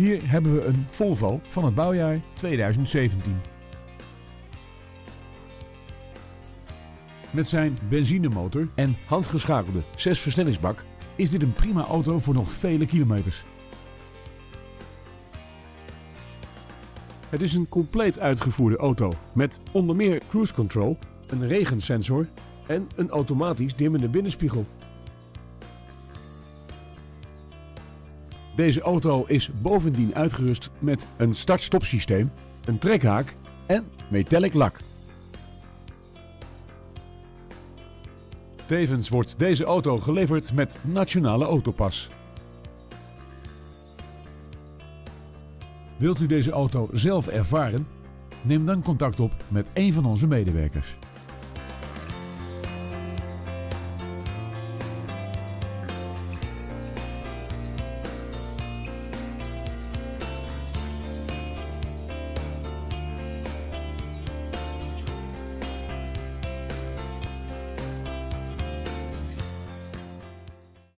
Hier hebben we een Volvo van het bouwjaar 2017. Met zijn benzinemotor en handgeschakelde 6-versnellingsbak is dit een prima auto voor nog vele kilometers. Het is een compleet uitgevoerde auto met onder meer cruise control, een regensensor en een automatisch dimmende binnenspiegel. Deze auto is bovendien uitgerust met een start-stop systeem, een trekhaak en metallic lak. Tevens wordt deze auto geleverd met Nationale Autopas. Wilt u deze auto zelf ervaren? Neem dan contact op met een van onze medewerkers.